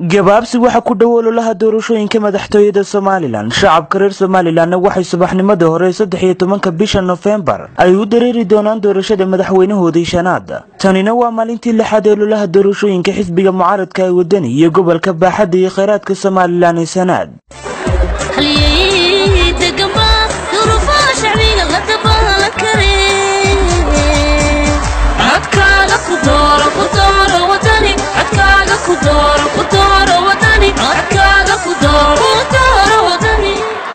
gabaabsi waxaa ku dhow ololaha doorashooyinka madaxtooyada somalilan. Shacabka reer somalilanna waxay subaxnimadii hore saddex iyo tobanka bisha nofembar ay u dareeri doonaan doorashada madaxweynahoodii shanaad. Tanina waa maalintii lixaad ee ololaha doorashooyinka xisbiga mucaaradka ee wadani iyo gobolka baaxadda iyo kheyraadka somalilan ee sanaad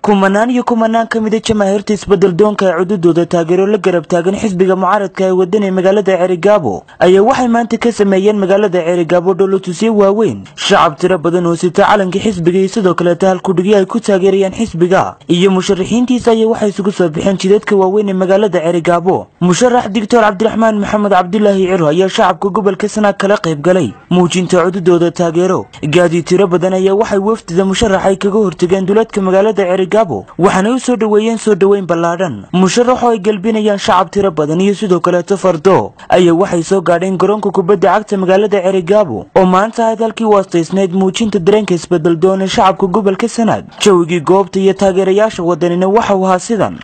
kumanaan iyo kumanaan ka mida jamaahiirta isbeddel doonka ee cududooda taageero la garab taagan xisbiga mucaaradka ee wadani magaalada ceerigaabo ayaa waxay maanta ka sameeyeen magaalada ceerigaabo dholotusyo waaweyn. Shacab tiro badan oo sita calanka xisbiga iyo sidoo kaleeta halkudhigyo ay ku taageerayaan xisbiga. Iyo musharaxiintiisa ayaa waxay isugu soo bixeen jidadka waaweyn ee magaalada ceerigaabo musharax doctor cabdiraxmaan maxamed cabdulaahi ciro ayaa shacabka gobolka sanaag kala qayb galay. Muujinta cududooda taageero. Gaadi tiro badan ayaa waxay wafdida musharax ay kaga hortageen duleedka magaalada ceerigaabo waxaanay u soo dhoweeyeen soo dhoweyn ballaadhan musharaxoo ay gelbinayaan shacab tiro badan iyo sidoo kaleeto fardo. Ayaa waxay soo gaadheen garoonka kubadda cagta magaalada ceerigaabo oo maanta ahayd halkii waastaysnayd muujinta dareenka isbeddel doona shacabka gobolka sanaag jawigii goobta iyo taageerayaasha wadanina waxa uu ahaa sidan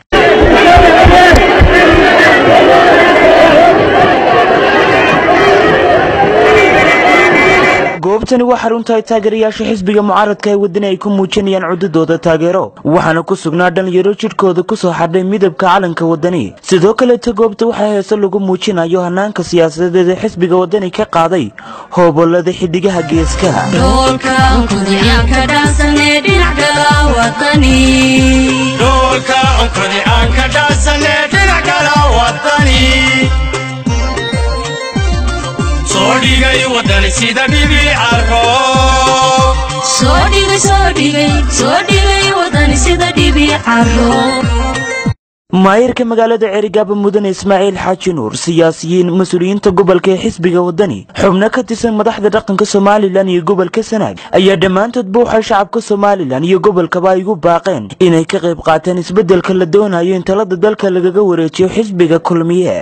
goobtani waa xarunta ay taageerayaasha xisbiga mucaaradka ee wadani ay ku muujinayaan cududooda taageero. Waxaana ku sugnaa dhalinyaro jidhkooda ku soo xadhay midabka calanka wadani sidoo kaleeta goobta waxaa heese lagu muujinayo hanaanka siyaasadeed ee xisbiga wadani ka qaaday hoobolada xiddigaha geeska maayirka magaalada ceerigaaba mudane ismaaciil xaaji nuur siyaasiyiin mas'uuliyiinta gobolka ee xisbiga wadani xubno ka tirsan madaxda dhaqanka somalilan iyo gobolka sanaag ayaa dhammaantoodba waxay shacabka somalilan iyo gobolkaba ay ugu baaqeen inay ka qayb qaataan isbeddelka la doonayo in talada dalka lagaga wareejiyo xisbiga kulmiye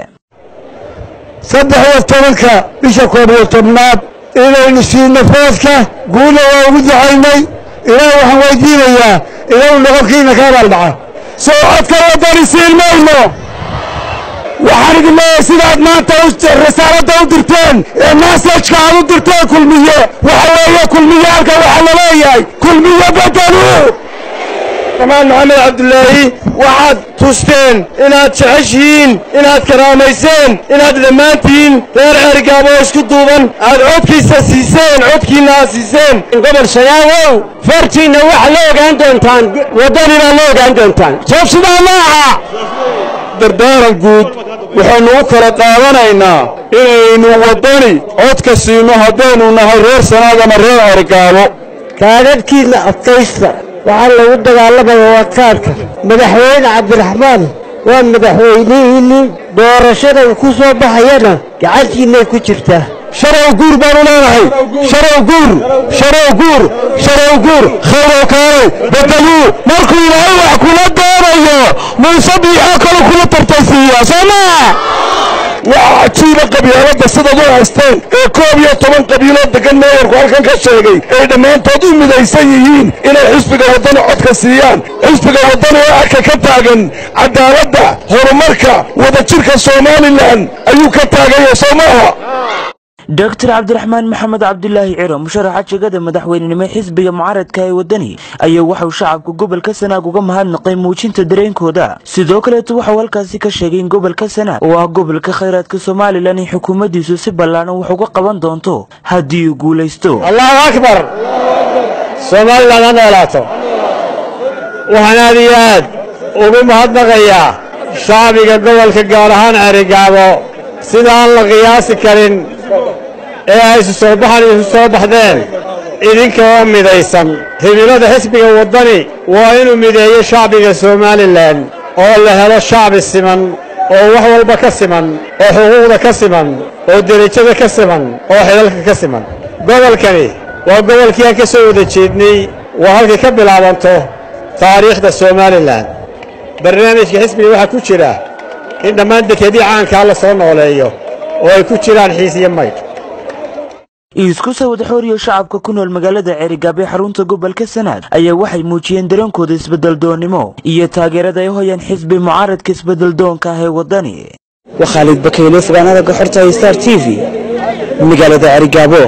saddex iyo tobanka bisha koob iyo tobnaad inaynu siino fooska guula waa ugu ducaynay ilaah waxaan weydiinayaa inuu noqonkiina ka abaaldhaca soo codka waddani siin mayno. Waxaan idin leeyahay sidaad maanta risaaladda u dirteen ee masajka aad u dirteen kulmiye. Waxa weeye kulmiye halka waxaa la leeyahay. Kulmiye bedelu amaan maxamed cabdulaahi waxaad tusteen inaad jeceshihiin inaad karaamayseen inaad dhammaantihiin reer ceerigaabo oo isku duuban aad codkiisa siiseen codkiinna aad siiseen. Gobol shagaagow fartiinna waxaa la ogaan doontaan waddani baa la ogaan doontaan. Soo sidaa ma aha dardaaran guud waxaynu u kala qaadanaynaa inaynu waddani codka siino haddaynu nahay reer sanaad ama reer ceerigaabo kaadadhkiinna adkaysta waxaa lagu dagaalamaya waa kaadhka madaxweyne cabdiraxmaan waa madaxweynihiinnii doorashadan ku soo baxayana gacantiinnay ku jirtaa. Sharow guur baanu leenahay. Sharow guur sharow guur sharow guur khayrow kaalay bedeluu markuu ilaahay wax kula doonayo muuse biixoo kale kula tartaysiiya soo maa waa cajiiba qabyaaladda sidaad u haysteen ee koob iyo toban qabiilood degan meewarku halkan ka sheegay ay dhammaantood u midaysan yihiin inay xisbiga waddani codka siiyaan. Xisbiga waddani oo arka ka taagan cadaaladda horumarka wadajirka somalilan ayuu ka taagaya soo maaha doctor cabdiraxmaan maxamed cabdulaahi ciro musharaxa jegada madaxweynenimo xisbiga mucaaradka ee wadani ayaa waxauu shacabka gobolka sanaag uga mahadnaqay muujinta dareenkooda. Sidoo kaleeto waxau halkaasi ka sheegay in gobolka sanaag oo ah gobolka khayraadka somalilan in xukuumaddiisu si ballaaran wax uga qaban doonto haddii uu guulaysto. Allahu akbar! Somalilan ha noolaato waxaan aad iyo aad ugu mahadnaqayaa shacbiga gobolka gaar ahaan ceerigaabo sida aan la qiyaasi karin ee ay isu soo baxan isu soo baxdeen. Idinka oo midaysan himilada xisbiga waddani waa inuu mideeyo shacbiga somalilan oo la helo shacbi siman oo wax walba ka siman oo xuquuqda ka siman oo derajada ka siman oo xidalka ka siman. Gobolkani waa gobolkii aan ka soo wada jeednay waa halkay ka bilaabanto taariikhda somalilan. Barnaamijka xisbiga waxaa ku jira in dhammaan dekedii caankaa la soo nooleeyo oo ay ku jiraan xiis iyo maydh isku sawad xooriyo shacabka ku nool magaalada ceerigaabo ee xarunta gobolka sanaad ayaa waxay muujiyeen dareenkooda isbedeldoonnimo iyo taageerada ay u hayaan xisbi mucaaradka isbedeldoonka ah ee waddani. Waa khaalid bakayle fogaanada goxorta star t v magaalada ceerigaabo